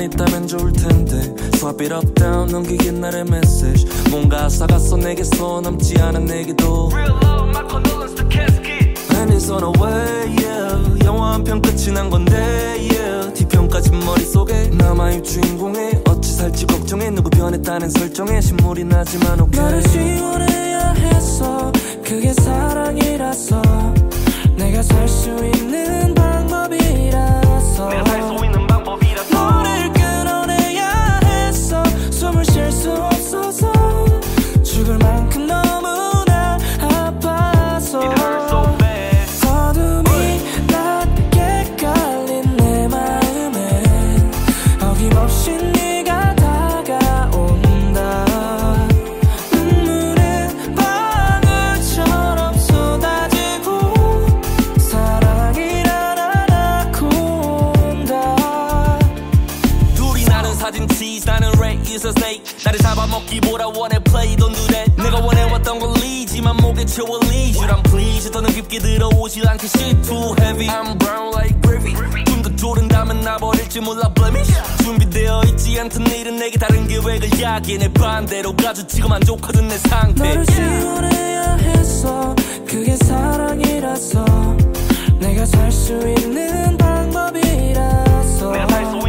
수만 있다면 좋을 텐데. Swap it up down 넘기긴 나의 메시지 뭔가 아사갔어 내게서 남지 않은 내기도. Real love, my condolence to casket. And it's on the way yeah. 영화 한 편 끝이 난 건데 yeah. 뒤편까지 머릿속에 남아 이 주인공의 어찌 살지 걱정해. 누구 변했다는 설정에 신물이 나지만 오케이 너를 지원해야 했어. 그게 사랑이라서. 내가 살 수 있는 방법이라서. 내가 살수 있는 방법이라서. I'm pleased 더는 깊게 않게 shit too heavy. I'm brown like gravy. 좀더 조른다면 나 버릴지 몰라 blemish. 준비되어 있지 않던 일은 내게 다른 계획을 야기해. 내 반대로 가주치고 만족하던 내 상태. 너를 지원해야 했어 그게 사랑이라서 내가 살 수 있는 방법이라서 내가 살수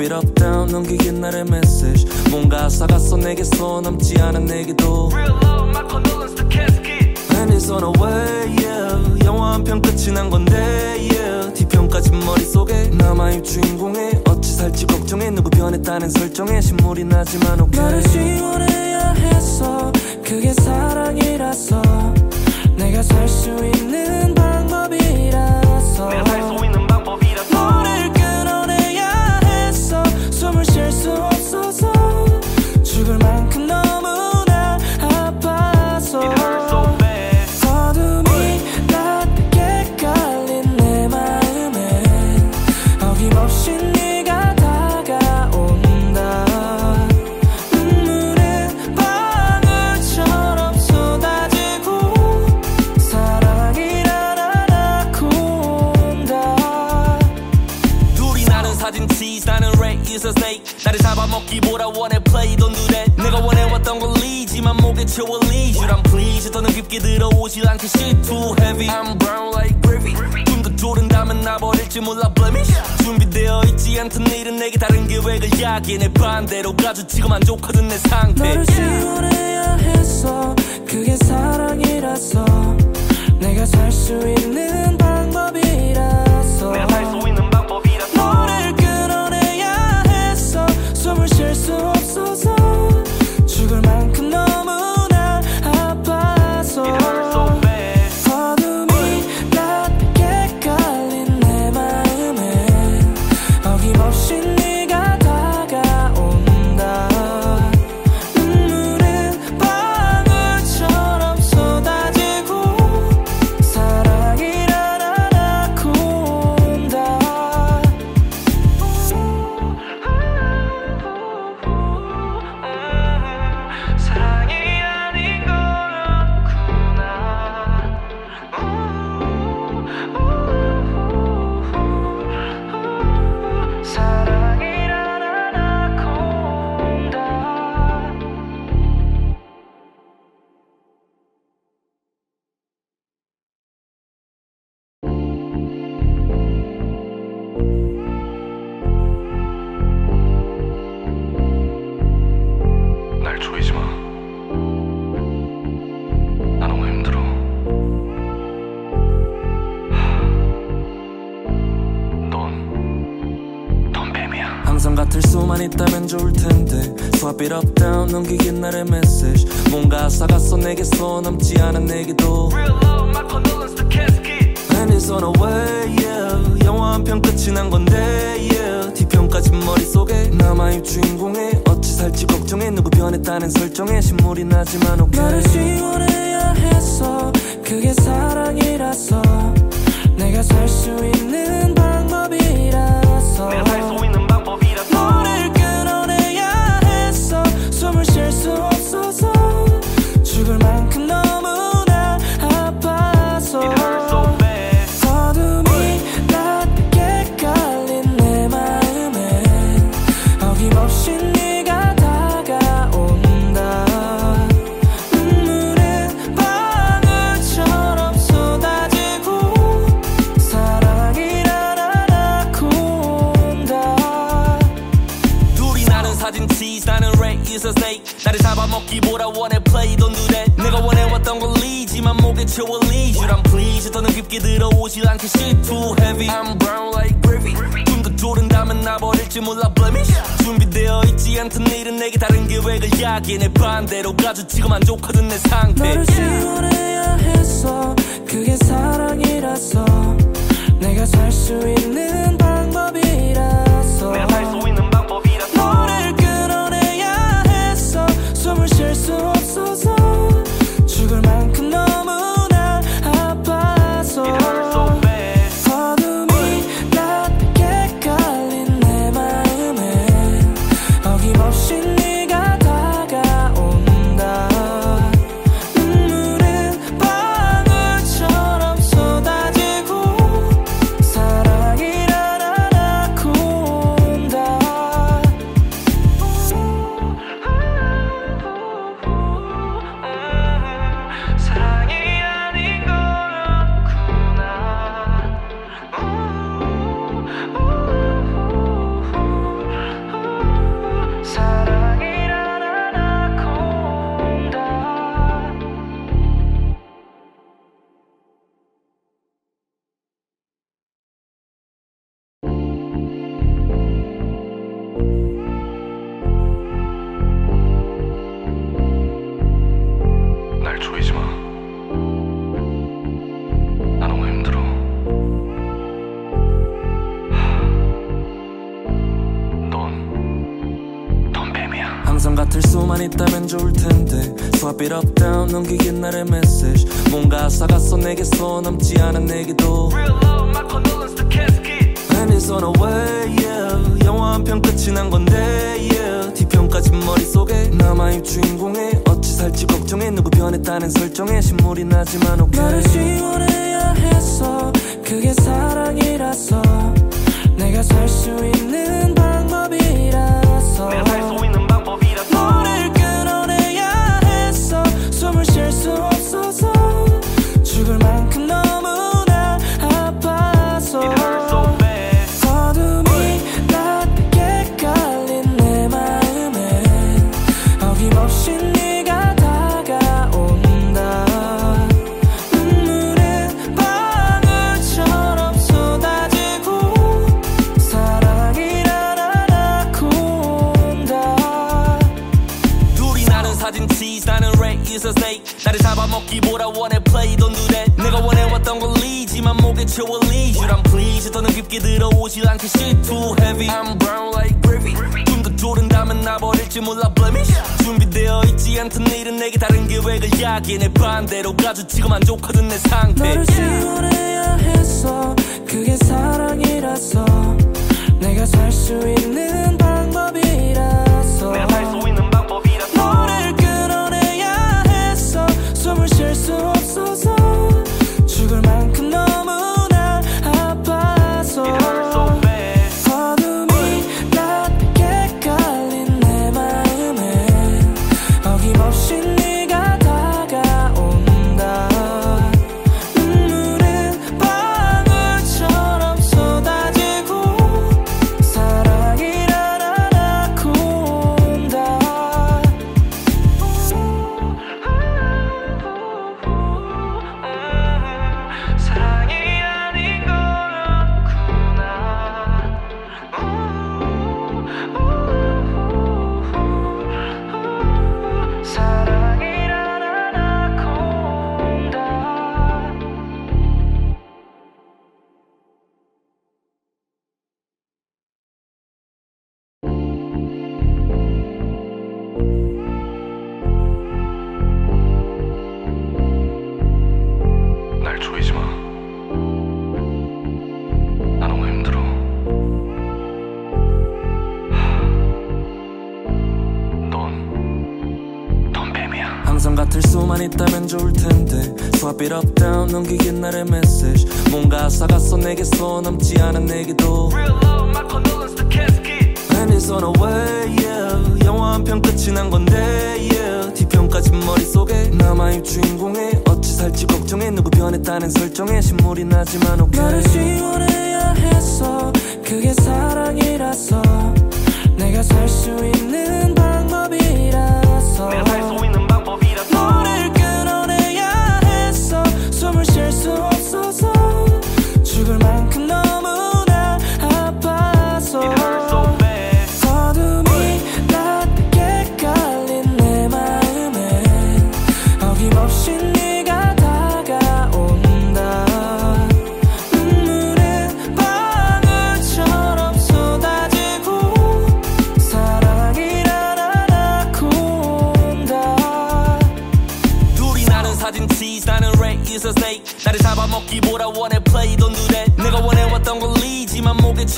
it up down 넘기긴 나의 메시지 뭔가 아사갔어 내게서 남지 않은 내기도. Real love, my condolence to casket. And it's on the way yeah. 영화 한 편 끝이 난 건데 yeah. 뒤편까지 머릿속에 남아 이 주인공의 어찌 살지 걱정해. 누구 변했다는 설정에 신물이 나지만 오케이 너를 지원해야 했어. 그게 사랑이라서. 내가 살 수 있는 방법이라서. 내가 살수 있는 방법이라서. 야기해 내 반대로 가주치고 만족하던 내 상태. 너를 지원해야 했어 그게 사랑이라서 내가 살 수 있는 수만 있다면 좋을 텐데. Swap it up down 넘기긴 날의 메시지 뭔가 사갔어 내게서 남지 않은 내기도. Real love, my condolence to casket. And it's on the way yeah. 영화 한 편 끝이 난 건데 yeah. 뒤편까지 머릿속에 남아있 주인공의 어찌 살지 걱정해. 누구 변했다는 설정에 신물이 나지만 오케이 너를 지원해야 했어 그게 사랑이라서 내가 살 수 있는 방법이라서 내가 살수 있는 방법이라서. 더는 깊게 들어오질 않게 shit too heavy. I'm brown like gravy. 좀더 조른다면 나버릴지 몰라 blemish. 준비되어 있지 않던 일은 내게 다른 계획을 야기해. 내 반대로 가주치고 만족하던 내 상태. 너를 지원해야 했어 그게 사랑이라서 내가 살 수 있는 방법이라서 내가 살수 it up down 넘기긴 날의 메시지 뭔가 사갔어 내게서 남지 않은 내기도. Real love, my condolence to casket. And it's on the way yeah. 영화 한 편 끝이 난 건데 yeah. 뒤편까지 머릿속에 남아있 주인공의 어찌 살지 걱정해. 누구 변했다는 설정에 신물이 나지만 오케이 너를 지원해야 했어. 그게 사랑이라서 내가 살 수 있는 you I'm pleased. 더는 깊게 들어오질 않게 shit too heavy. I'm brown like gravy. 좀더 조른다면 나 버릴지 몰라 blemish. 준비되어 있지 않던 일은 내게 다른 계획을 야기해. 내 반대로 가주치고 만족하던 내 상태. 너를 지원해야 했어 그게 사랑이라서 내가 살 수 있는 방법이라서 내가 살수 있다면 좋을 텐데. Swap it up down 넘기긴 나의 메시지 뭔가 사갔어 내게서 남지 않은 내게도. Real love my condolence to casket And it's on the way yeah. 영화 한 편 끝이 난 건데 yeah. 뒤편까지 머릿속에 남아의 주인공의 어찌 살지 걱정해. 누구 변했다는 설정에 신물이 나지만 오케이. 너를 지원해야 했어 그게 사랑이라서 내가 살 수 있는 방법이라서 내가 살수 있는 방법이라서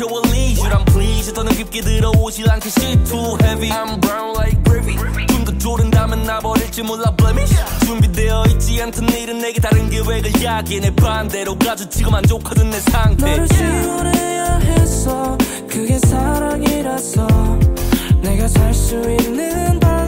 you I'm pleased. 더는 깊게 들어오질 않게 shit too heavy. I'm brown like gravy. 좀더 조른다면 나 버릴지 몰라 blemish. 준비되어 있지 않던 일은 내게 다른 계획을 야기해. 내 반대로 가주치고 만족하던 내 상태. 너를 지원해야 했어 그게 사랑이라서 내가 살 수 있는 방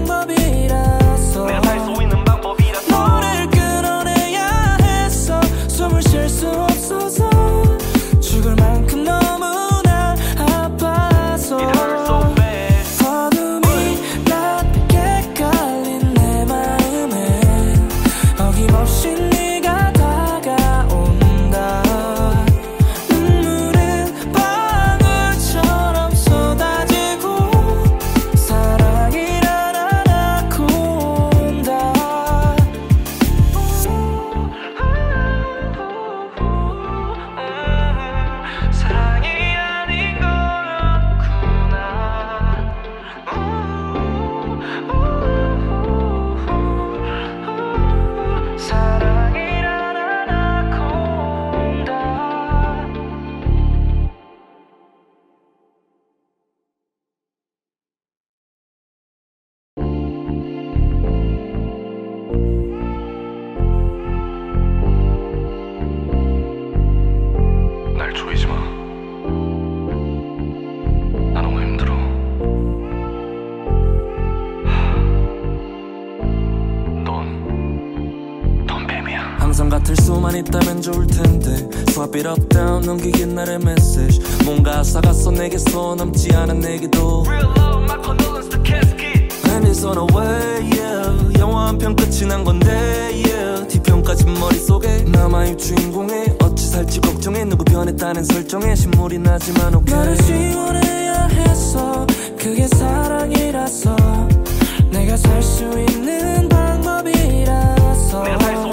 수만 있다면 좋을 텐데. Swap it up down 넘기긴 나의 메시지 뭔가 사갔어 내게서 남지 않은 내게도. Real love my condolence to casket And it's on the way yeah. 영화 한 편 끝이 난 건데 yeah. 뒤편까지 머릿속에 남아의 주인공의 어찌 살지 걱정해. 누구 변했다는 설정에 신물이 나지만 오케이. 너를 지원해야 했어 그게 사랑이라서 내가 살 수 있는 방법이라서 내가 살수 있는 방법이라서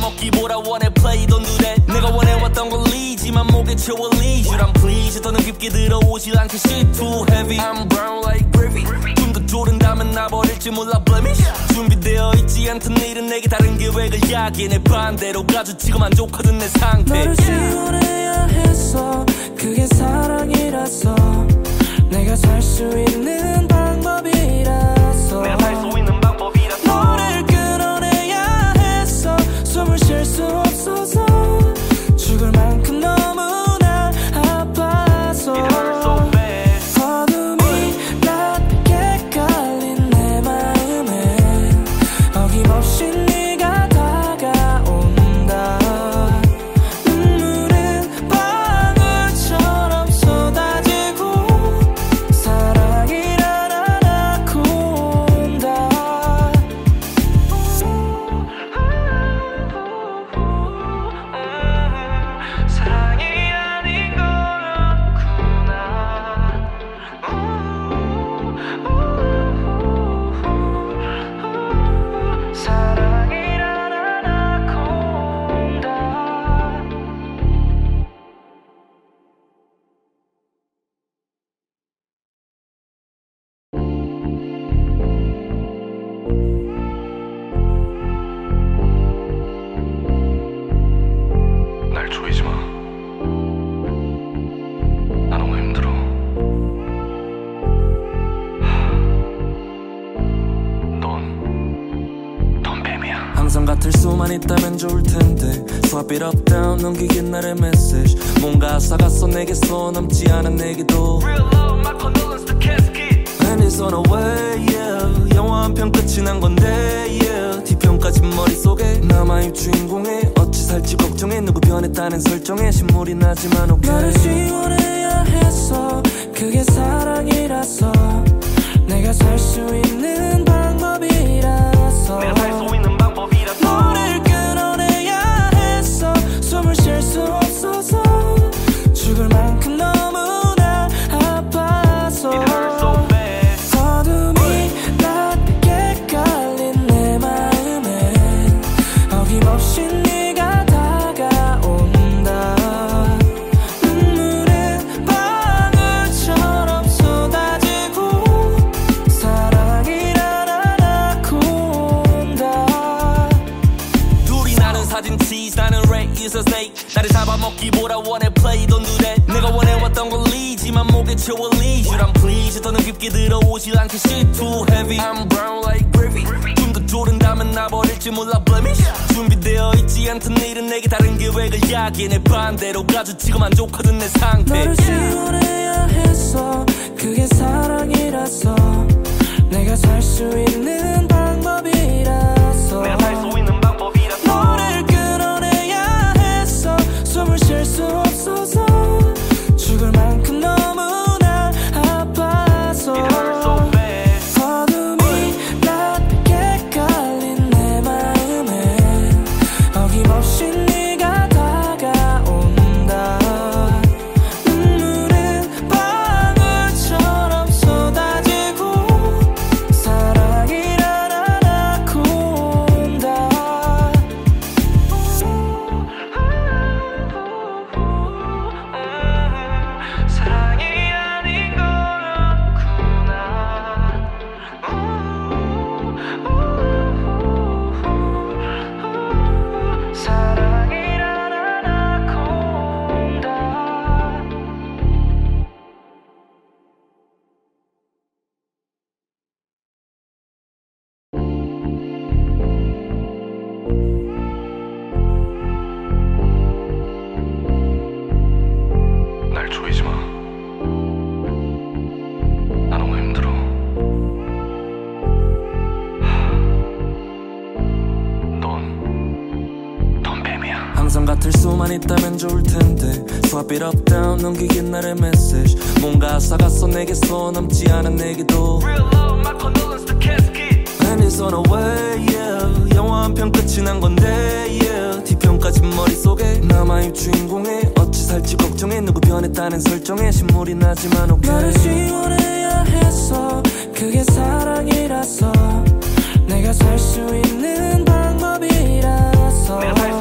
나를 잡아먹기보다 원해 play don't do that 내가 원해왔던 건 리지만 목에 채워 I'm pleased 더는 깊게 들어오질 않게 shit too heavy. I'm brown like gravy. 좀더 조른다면 나 버릴지 몰라 blemish. 준비되어 있지 않던 일은 내게 다른 계획을 야기해. 내 반대로 가주치고 만족하던 내 상태. 너를 지원해야 했어 그게 사랑이라서 내가 살 수 있는 방법이라서 내가 살수 있는 방법이라서 it up down 넘기긴 나의 메시지 뭔가 아사가서 내게서 남지 않은 내게도. Real love my condolence to casket And it's on the way yeah. 영화 한 편 끝이 난 건데 yeah. 뒤편까지 머릿속에 남아있 주인공의 어찌 살지 걱정해. 누구 변했다는 설정에 신물이 나지만 오케이 너를 지원해야 했어. 그게 사랑이라서 내가 살 수 있는 pleased 더는 깊게 들어오지 shit too heavy. I'm brown like gravy. 좀더 조른다면 나버릴지 몰라 blemish. 준비되어 있지 않던 일은 내게 다른 계획을 야기해. 내 반대로 가주치고 만족하던 내 상태. 너를 지원해야 했어 그게 사랑이라서 내가 살 수 있는 방 좋을 텐데. Swap it up down 넘기긴 나의 메시지 뭔가 아사가서 내게서 남지 않은 내게도. Real love my condolence to casket And it's on the way yeah. 영화 한 편 끝이 난 건데 yeah. 뒤편까지 머릿속에 남아있 주인공의 어찌 살지 걱정해. 누구 변했다는 설정에 신물이 나지만 오케이 너를 지원해야 했어 그게 사랑이라서 내가 살 수 있는 방법이라서 내가 살수 있는 방법이라서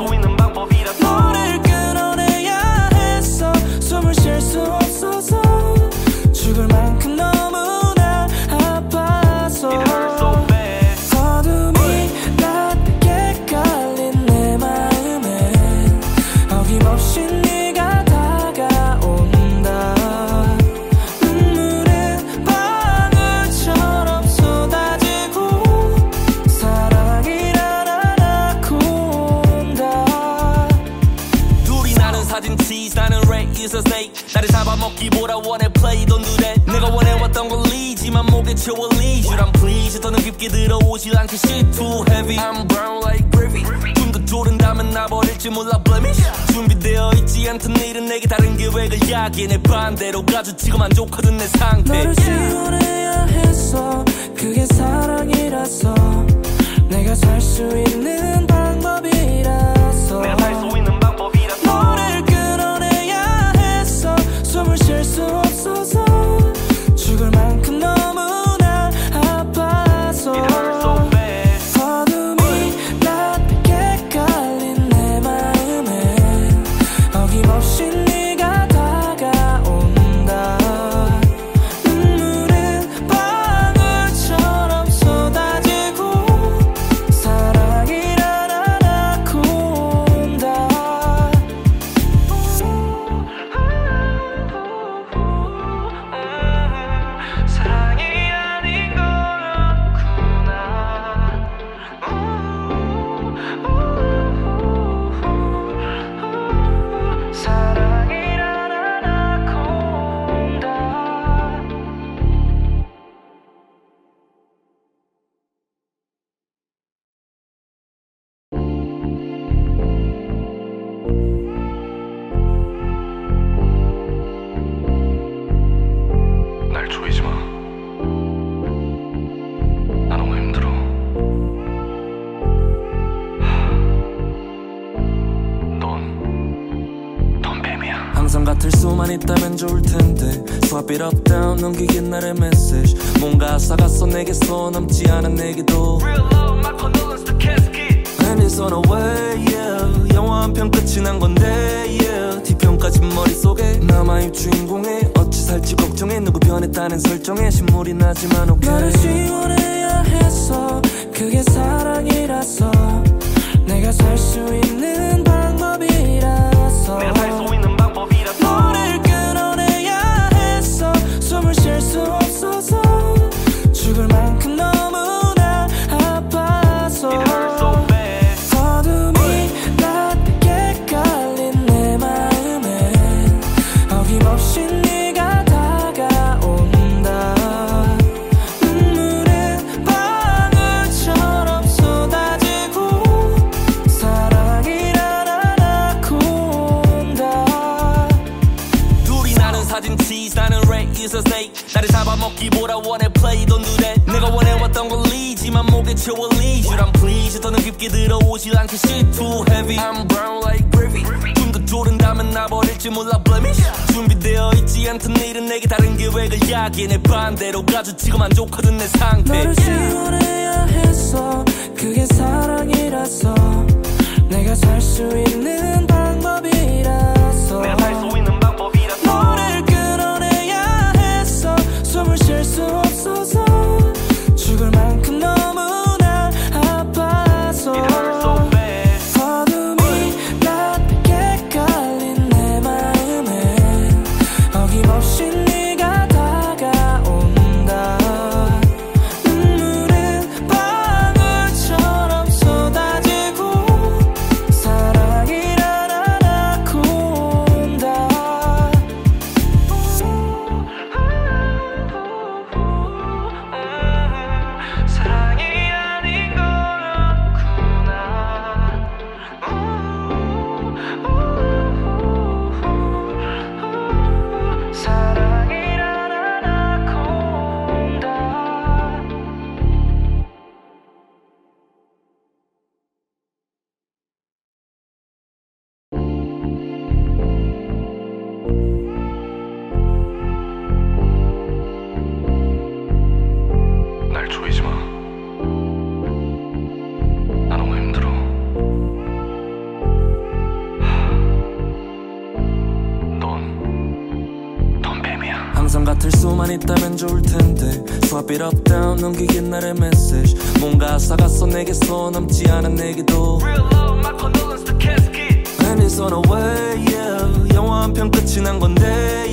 깊게 들어오지 않게 shit too heavy. I'm brown like gravy. 좀더 조른다면 나 버릴지 몰라 blemish. 준비되어 있지 않던 일은 내게 다른 계획을 야기해. 내 반대로 가주치고 만족하던 내 상태. 너를 지원해야 했어 그게 사랑이라서 내가 살 수 있는 방법이라서 내가 살수 좋을 텐데. Swap it up down 넘기긴 날의 메시지 뭔가 아사갔어 내게서 남지 않은 내기도. Real love my condolence to casket And it's on the way yeah. 영화 한 편 끝이 난 건데 yeah. 뒤편까지 머릿속에 남아있 주인공의 어찌 살지 걱정해. 누구 변했다는 설정에 신물이 나지만 오케이 나를 지원해야 했어 가져 지금 만족하 수만 있다면 좋을 텐데. Swap it up down 넘기긴 날의 메시지 뭔가 아사갔어 내게서 남지 않은 내기도. Real love my condolence to casket And it's on the way yeah. 영화 한 편 끝이 난 건데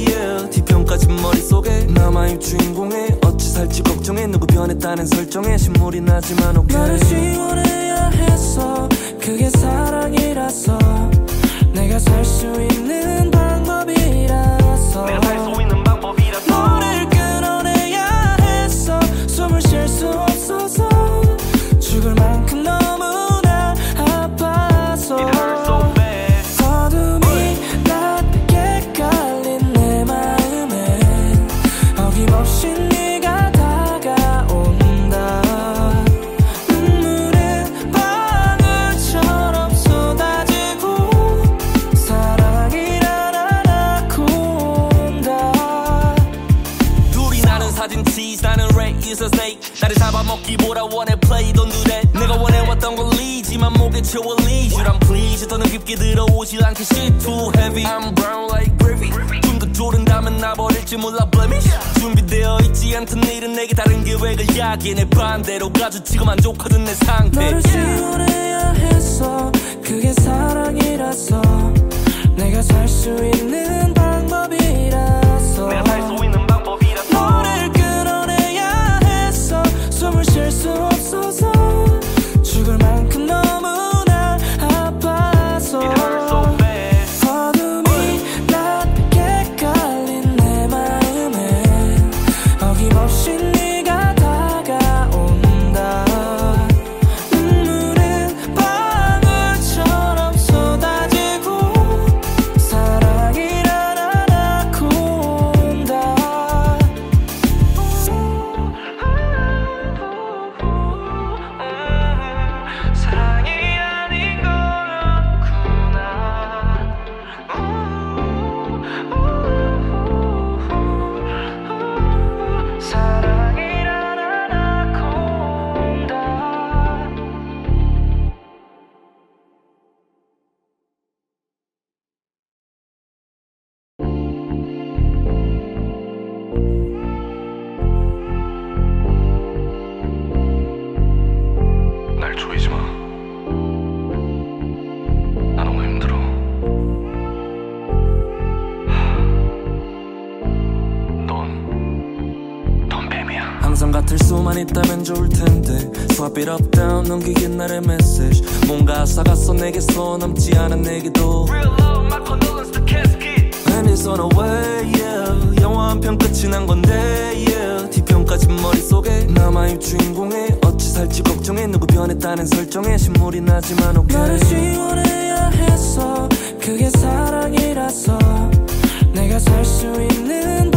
yeah. 뒤편까지 머릿속에 남아있 주인공의 어찌 살지 걱정해. 누구 변했다는 설정에 신물이 나지만 오케이 너를 지원해야 했어 그게 사랑이라서 내가 살 수 있는 방 더는 깊게 들어오질 않게 shit too heavy. I'm brown like gravy. 좀더 조른다면 나 버릴지 몰라 blemish. 준비되어 있지 않던 일은 내게 다른 계획을 야기해. 내 반대로 가져 지금 만족하던 내 상태. 너를 지원해야 했어 그게 사랑이라서 Swap it up down 넘기긴 나의 메시지 뭔가 아사가서 내게서 남지 않은 내게도. Real love my condolence to casket And it's on the way yeah. 영화 한 편 끝이 난 건데 yeah. 뒤편까지 머릿속에 남아의 주인공의 어찌 살지 걱정해. 누구 변했다는 설정에 신물이 나지만 오케이 너를 지원해야 했어. 그게 사랑이라서 내가 살 수 있는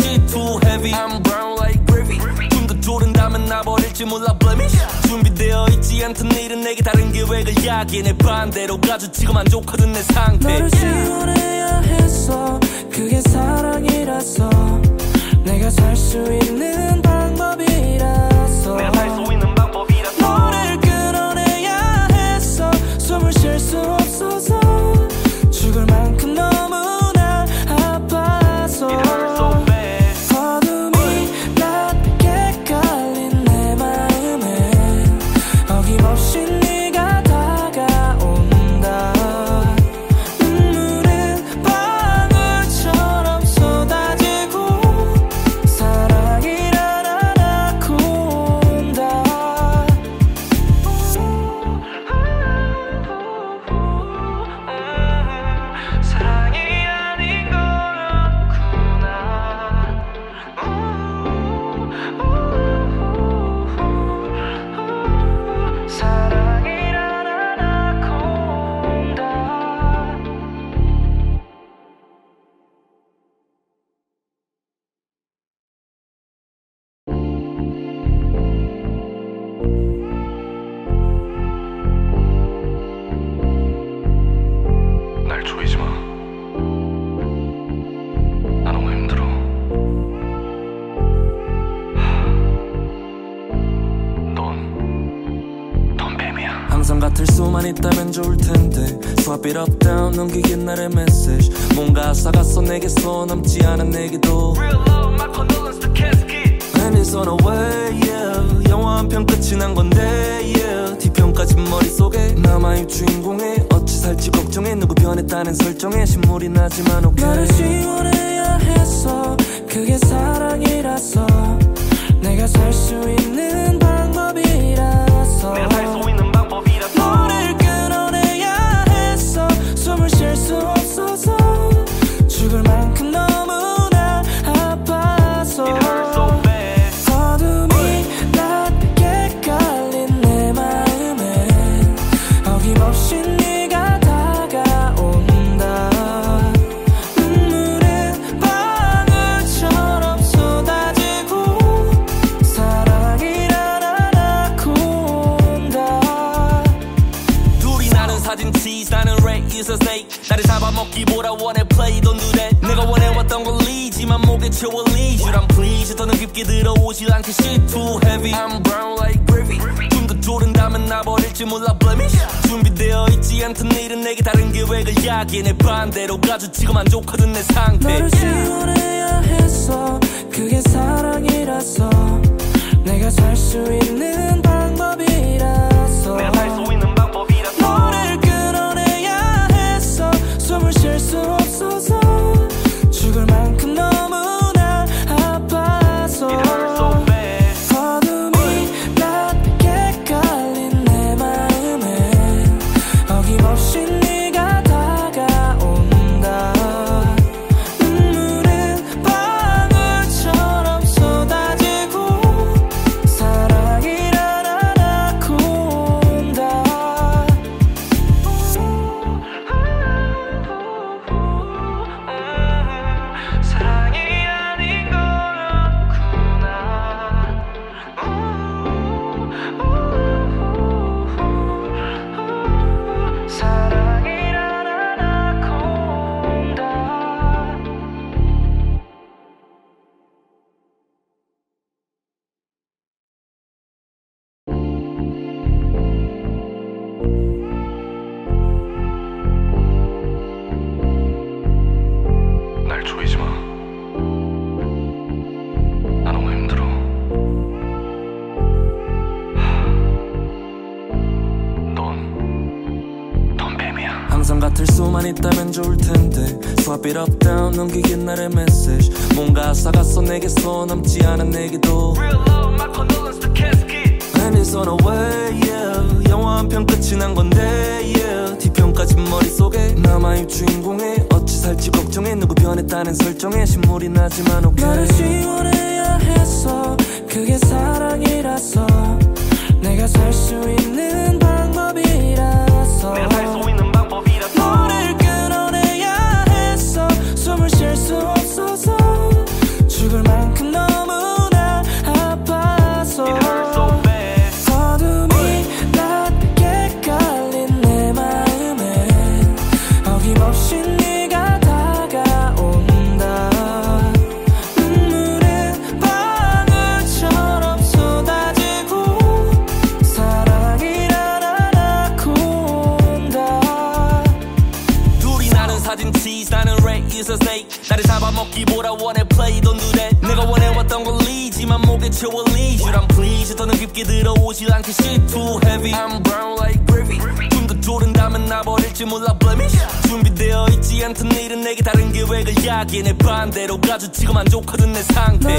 shit too heavy. I'm brown like gravy. 좀더 조른다면 나버릴지 몰라 blemish. 준비되어 있지 않던 일은 내게 다른 계획을 야기해. 내 반대로 가주치고 만족하던 내 상태. 너를 지원해야 했어 그게 사랑이라서 내가 살 수 있는 수만 있다면 좋을 텐데. Swap it up down 넘기긴 나의 메시지 뭔가 아사가서 내게서 남지 않은 내게도. Real love my condolence to casket And it's on the way yeah. 영화 한 편 끝이 난 건데 yeah. 뒤편까지 머릿속에 남아의 주인공의 어찌 살지 걱정해. 누구 변했다는 설정에 신물이 나지만 오케이 너를 지원해야 했어 그게 사랑이라서 내가 살 수 있는 방법이라서 내가 살수 있는 방법이라서 lead you I'm pleased. 더는 깊게 들어오지 않게 shit too heavy. I'm brown like gravy. 좀더 조른다면 나 버릴지 몰라 blemish. 준비되어 있지 않던 일은 내게 다른 계획을 야기해. 내 반대로 가주치고 만족하던 내 상태. 너를 지원해야 했어 그게 사랑이라서 내가 살 수 있는 방 넘기긴 나의 메시지 뭔가 아사가서 내게서 남지 않은 내기도. Real love my condolence to casket And it's on the way yeah. 영화 한 편 끝이 난 건데 yeah. 뒤편까지 머릿속에 남아있 주인공의 어찌 살지 걱정해. 누구 변했다는 설정에 신물이 나지만 오케이 나를 지원해야 했어 그게 사랑이라서 내가 살 수 있는 방법이라서 내가 살수 야기해 내 반대로 가주치고 만족하던 내 상태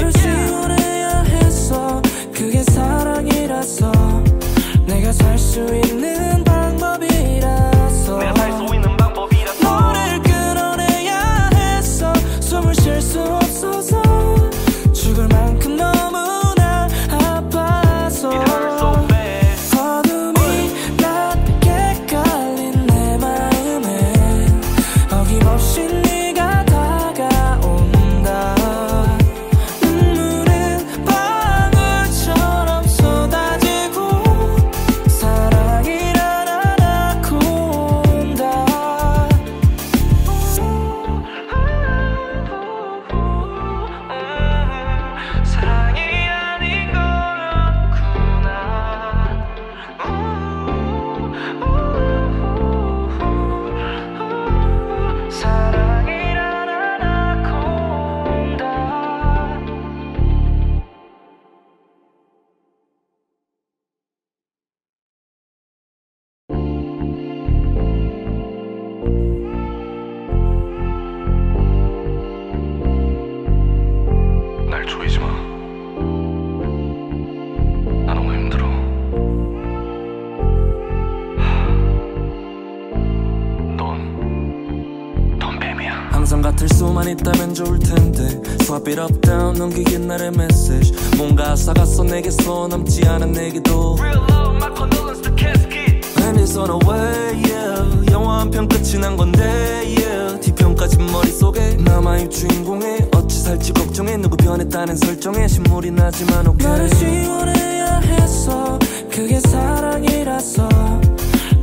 같을 수만 있다면 좋을 텐데. Swap it up down 넘기긴 나의 메시지 뭔가 아사가서 내게서 남지 않은 내기도. Real love my condolence to casket And it's on the way yeah. 영화 한 편 끝이 난 건데 yeah. 뒤편까지 머릿속에 남아있 주인공의 어찌 살지 걱정해. 누구 변했다는 설정에 신물이 나지만 오케이 너를 지원해야 했어 그게 사랑이라서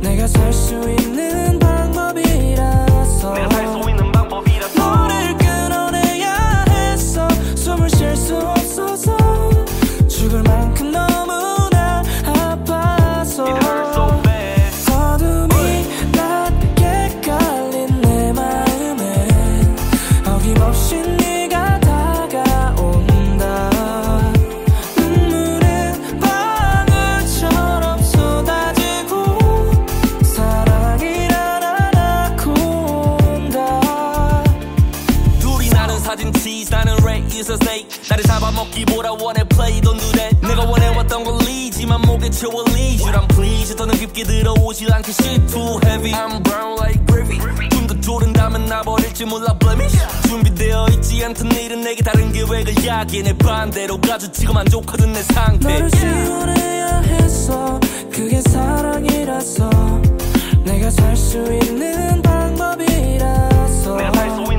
내가 살 수 있는 방법이라서 깊게 들어오지 않게 shit too heavy. I'm brown like gravy. 좀더 조른다면 나 버릴지 몰라 blemish. 준비되어 있지 않던 일은 내게 다른 계획을 야기해. 내 반대로 가주치고 만족하던 내 상태. 너를 지원해야 했어 그게 사랑이라서 내가 살 수 있는 방법이라서 내가 살수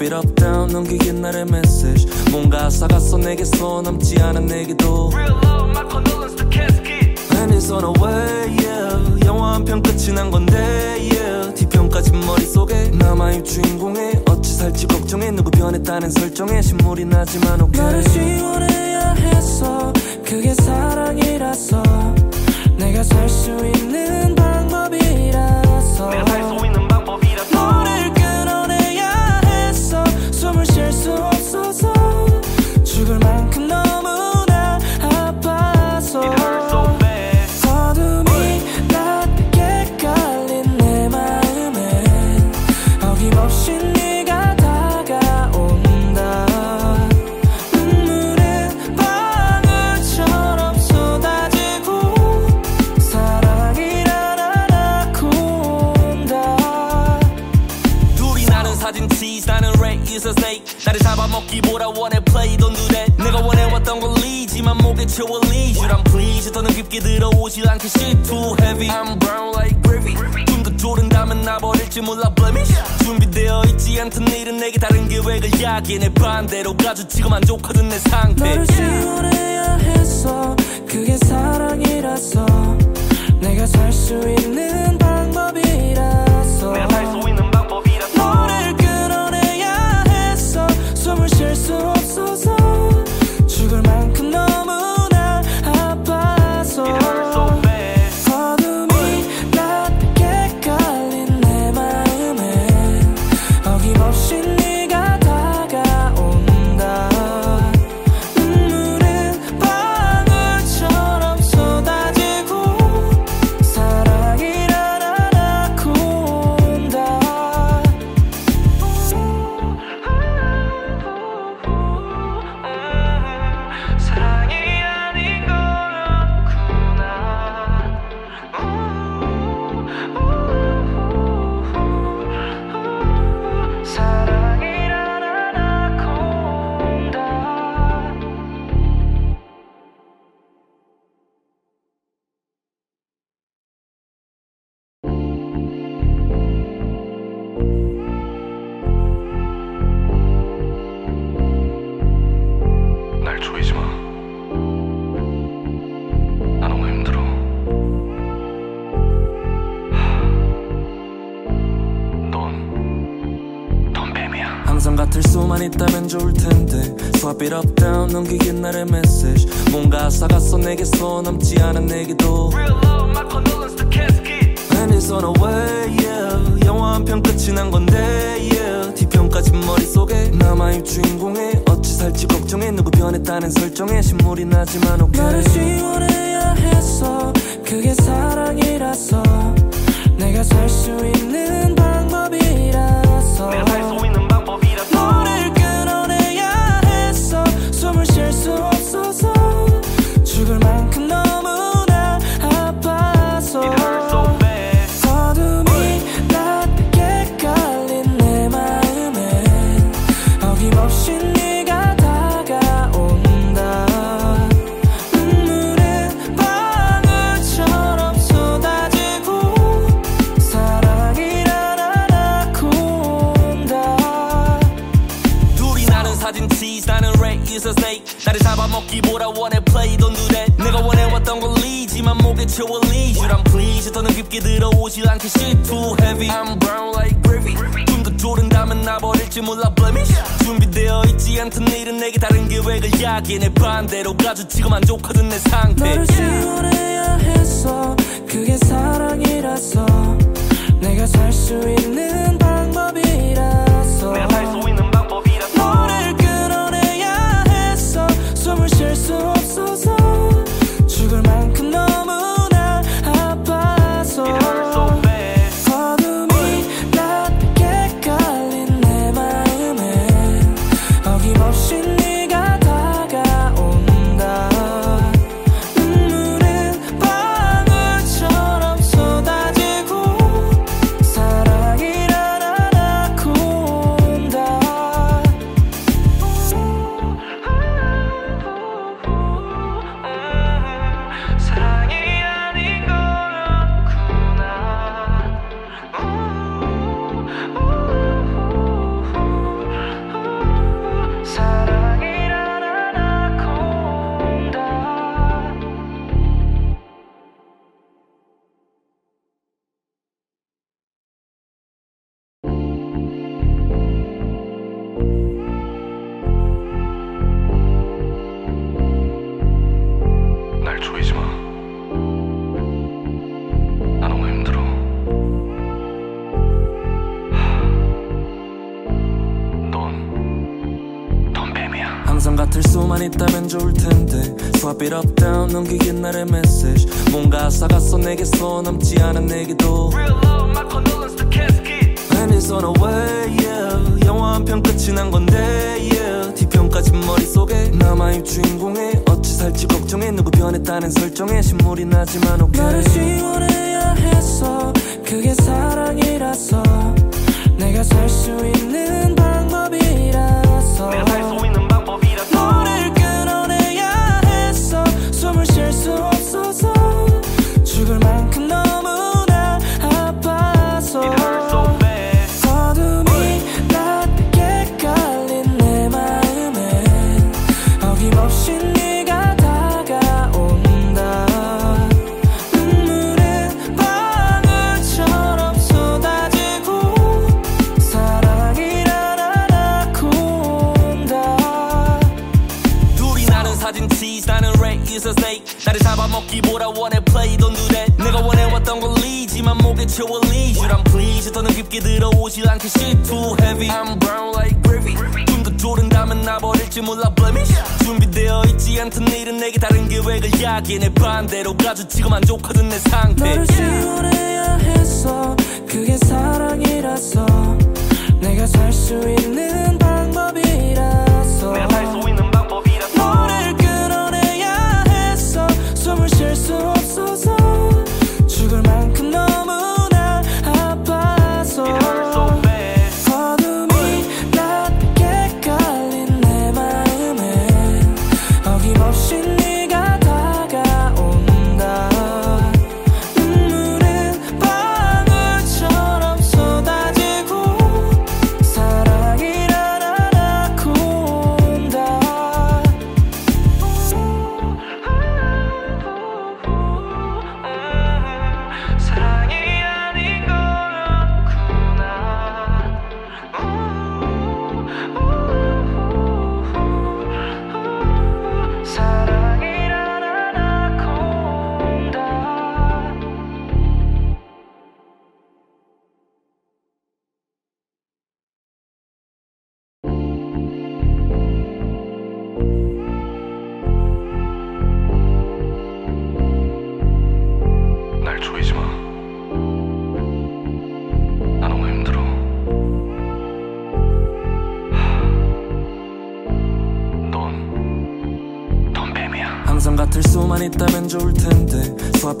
Swap it up down 넘기긴 나의 메시지 뭔가 아사가서 내게서 남지 않은 내게도. Real love my condolence to casket And it's on the way yeah. 영화 한 편 끝이 난 건데 yeah. 뒤편까지 머릿속에 남아있 주인공의 어찌 살지 걱정해. 누구 변했다는 설정에 신물이 나지만 오케이 나를 지원해야 했어. 그게 사랑이라서 내가 살 수 있는 먹기보다 원해 play don't do that 내가 원해왔던 건 리지만 목에 채워 you I'm pleased 더는 깊게 들어오질 않게 shit too heavy. I'm brown like gravy. 좀더 조른다면 나 버릴지 몰라 blemish. 준비되어 있지 않던 일은 내게 다른 계획을 야기해. 내 반대로 가주치고 만족하던 내 상태. 너를 지원해야 했어 그게 사랑이라서 내가 살 수 있는 방법이라서 내가 살수 있는 방법이라서 좋을 텐데. Swap it up down 넘기긴 나의 메시지 뭔가 아사가서 내게서 남지 않은 내게도. Real love my condolence to casket And it's on the way yeah. 영화 한 편 끝이 난 건데 yeah. 뒤편까지 머릿속에 남아있 주인공의 어찌 살지 걱정해. 누구 변했다는 설정에 신물이 나지만 오케이 너를 지원해야 했어. 그게 사랑이라서 내가 살 수 있는 리지만 목에 채워 lead you I'm pleased. 더는 깊게 들어오질 않게 shit too heavy. I'm brown like gravy. 좀더 조른다면 나 버릴지 몰라 blemish. 준비되어 있지 않던 일은 내게 다른 계획을 야기해. 내 반대로 가주치고 만족하던 내 상태. 너를 지원해야 했어 그게 사랑이라서 내가 살 수 있는 방법이라서 내가 살수 it up down 넘기긴 날의 메시지 뭔가 아사갔어 내게서 남지 않은 내기도. Real love my condolence to casket And it's on the way yeah. 영화 한 편 끝이 난 건데 yeah. 뒤편까지 머릿속에 남아있 주인공의 어찌 살지 걱정해. 누구 변했다는 설정에 신물이 나지만 오케이 나를 지원해야 했어 그게 사랑이라서 내가 살 수 있는 방법이라서 잡아먹기보다 원해 play don't do that 내가 원해왔던 건 리지만 목에 채워 you I'm pleased 더는 깊게 들어오질 않게 shit too heavy. I'm brown like gravy. 좀더 조른다면 나 버릴지 몰라 blemish. 준비되어 있지 않던 일은 내게 다른 계획을 야기해. 내 반대로 가져 지금 만족하던 내 상태. 너를 지원해야 했어 그게 사랑이라서 내가 살 수 있는 방법이라서 내가 살수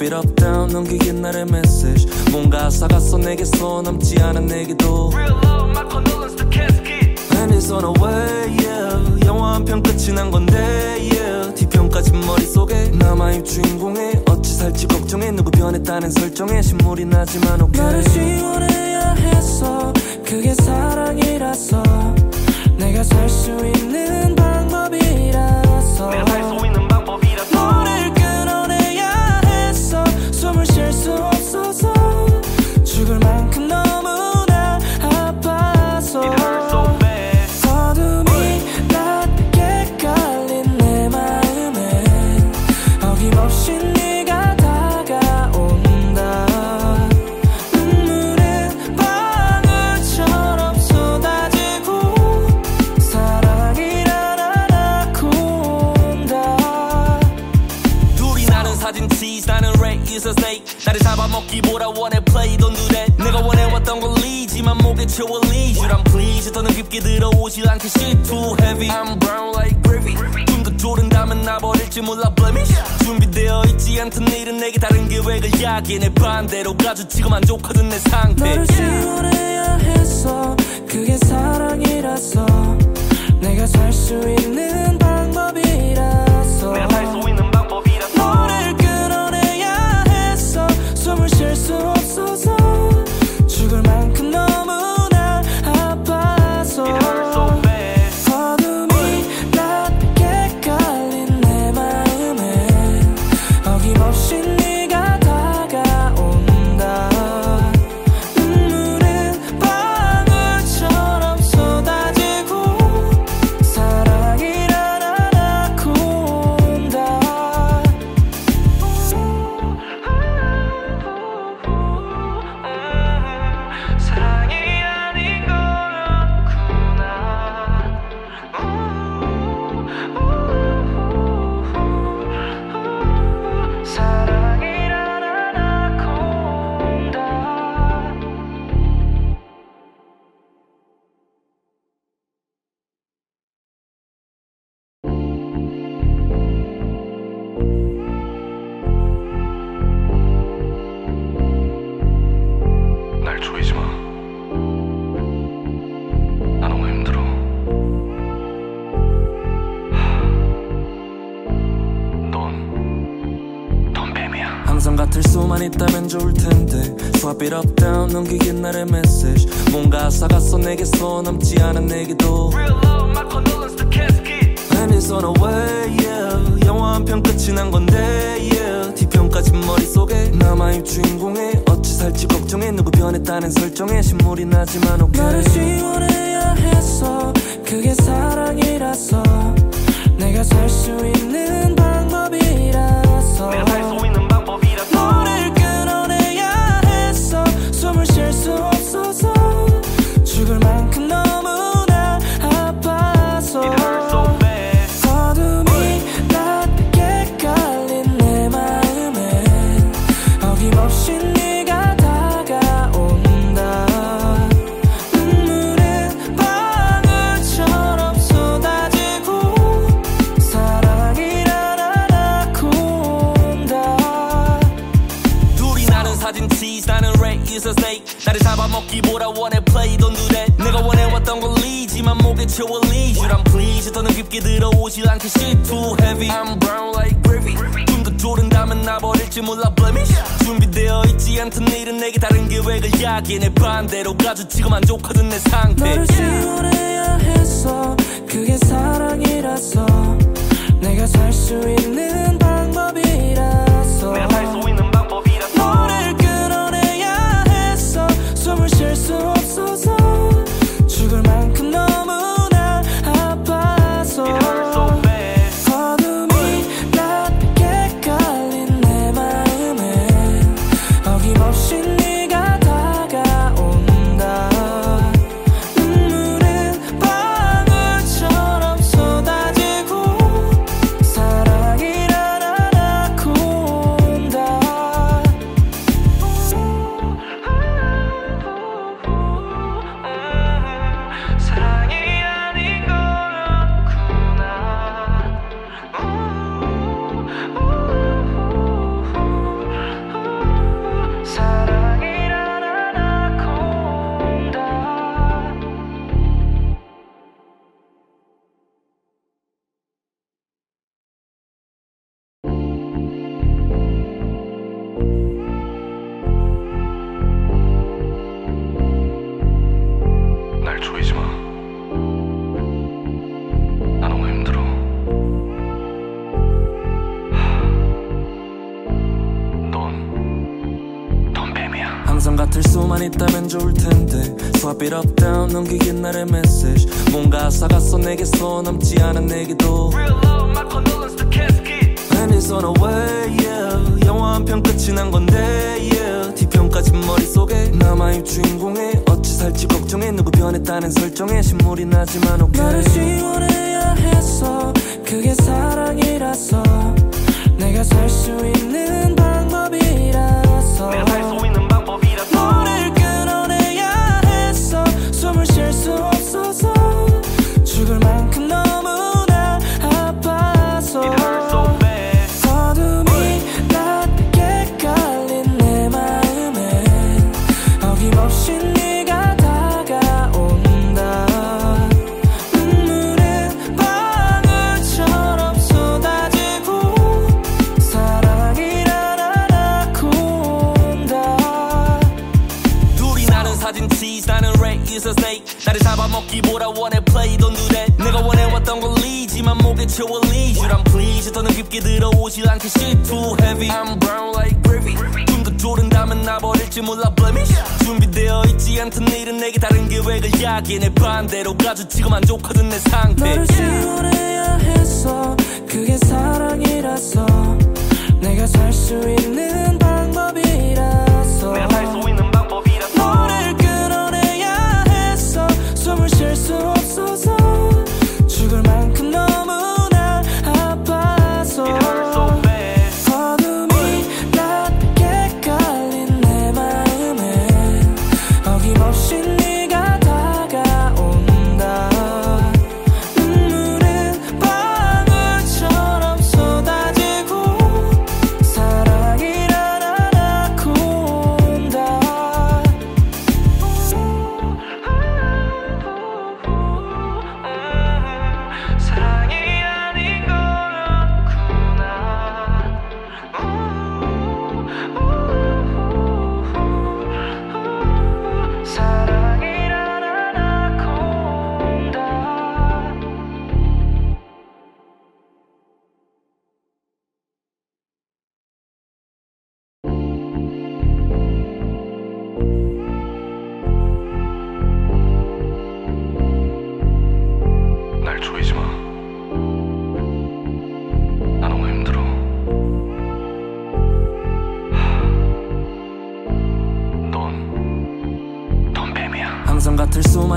it up down 넘기긴 날의 메시지 뭔가 아사갔어 내게서 남지 않은 내기도. Real love my condolence to casket And it's on the way yeah. 영화 한 편 끝이 난 건데 yeah. 뒤편까지 머릿속에 남아있 주인공의 어찌 살지 걱정해. 누구 변했다는 설정에 신물이 나지만 오케이 나를 지원해야 했어 그게 사랑이라서 내가 살 수 있는 방법이라서 내가 살수 더는 깊게 들어오질 않게 shit too heavy. I'm brown like gravy. 좀더 조른다면 나 버릴지 몰라 blemish. 준비되어 있지 않던 일은 내게 다른 계획을 야기해. 내 반대로 가져 지금 만족하던 내 상태. 너를 지원해야 했어 그게 사랑이라서 내가 살 수 있는 방법이라서 내가 살수 좋을 텐데. Swap it up down 넘기긴 날의 메시지. 뭔가 써 내게서 남지 않은 내기도. Real love my condolence to casket And it's on the way yeah. 영화 한 편 끝이 난 건데 yeah. 뒤편까지 머릿속에 남아있 주인공의 어찌 살지 걱정해. 누구 변했다는 설정에 신물이 나지만 오케이. 나를 지원해야 했어 그게 사랑이라서 내가 살 수 있는 방법이라서 깊게 들어오질 않게 shit too heavy. I'm brown like gravy. 좀더 조른다면 나 버릴지 몰라 blemish. 준비되어 있지 않던 일은 내게 다른 계획을 야기해. 내 반대로 가져 지금 만족하던 내 상태. 너를 지원해야 했어 그게 사랑이라서 내가 살 수 있는 방 Swap it up down 넘기긴 날의 메시지 뭔가 써 내게서 남지 않은 내기도. Real love my condolence to casket And it's on the way yeah. 영화 한 편 끝이 난 건데 yeah. 뒤편까지 머릿속에 남아있 주인공의 어찌 살지 걱정해. 누구 변했다는 설정에 신물이 나지만 오케이 너를 지원해야 했어 가져 지금 만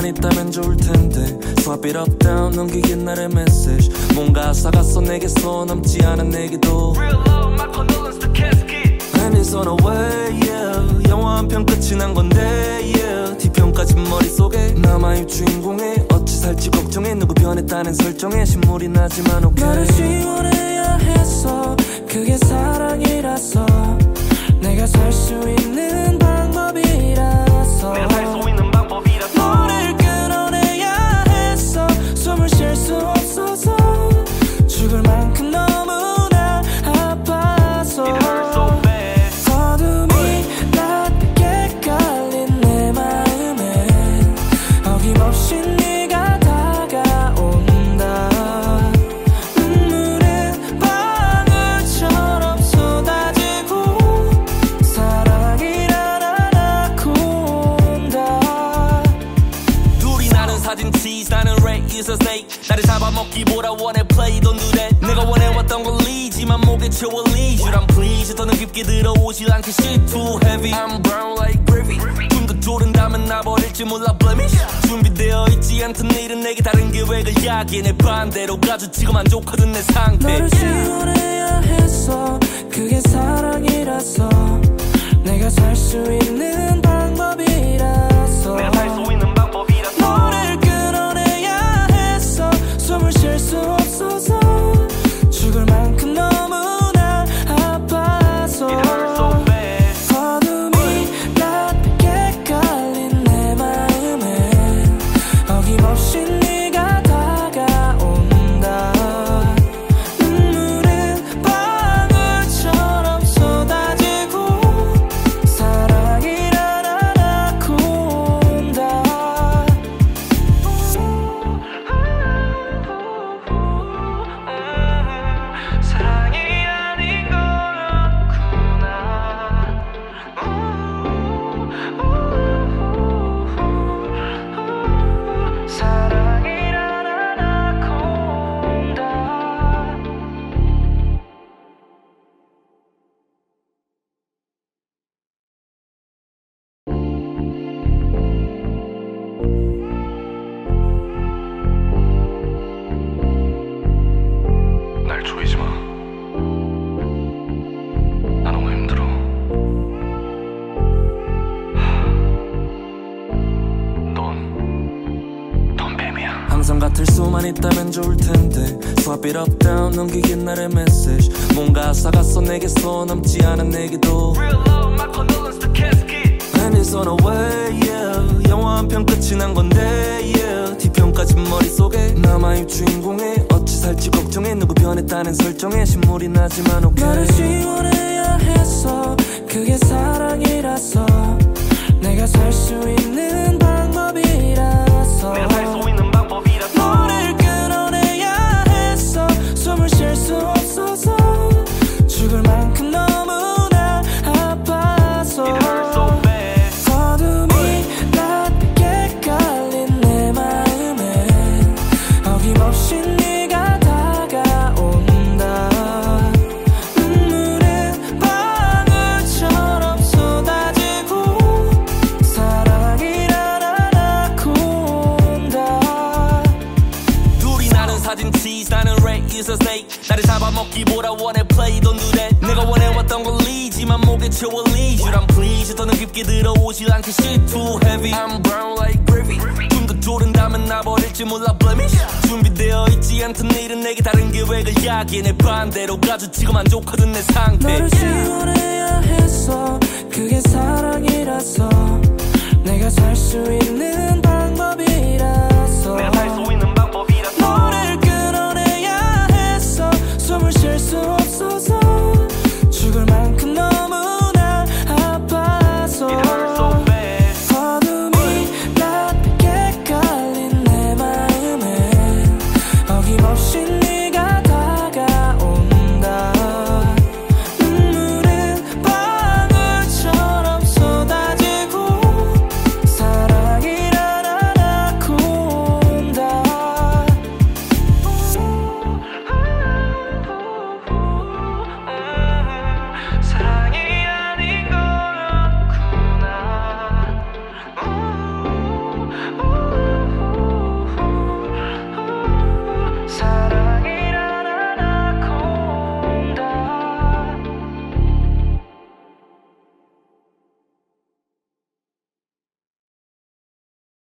수만 있다면 좋을 텐데. Swap it up down 넘기긴 나의 메시지 뭔가 아사가 내게서 남지 않은 내기도. Real love my condolence to casket And it's on the way yeah. 영화 한 편 끝이 난 건데 yeah. 뒤편까지 머릿속에 남아의 주인공의 어찌 살지 걱정해. 누구 변했다는 설정에 신물이 나지만 오케이. 나를 지원해야 했어 그게 사랑이라서 내가 살 수 있는 방법이라서 내가 살수 있는 방법이라서 채워 lead you I'm pleased. 더는 깊게 들어오질 않게 shit too heavy. I'm brown like gravy. 좀더 조른다면 나 버릴지 몰라 blemish. 준비되어 있지 않던 일은 내게 다른 계획을 야기해. 내 반대로 가주치고 만족하던 내 상태. 너를 지원해야 했어 그게 사랑이라서 Swap it up down 넘기긴 나의 메시지 뭔가 아사가 내게서 남지 않은 내기도. Real love my condolence to casket And it's on the way yeah. 영화 한 편 끝이 난 건데 yeah. 뒤편까지 머릿속에 남아의 주인공의 어찌 살지 걱정해. 누구 변했다는 설정에 신물이 나지만 오케이 나를 지원해야 했어 그게 사 계획을 야기해 내 반대로 가주치고 만족하던 내상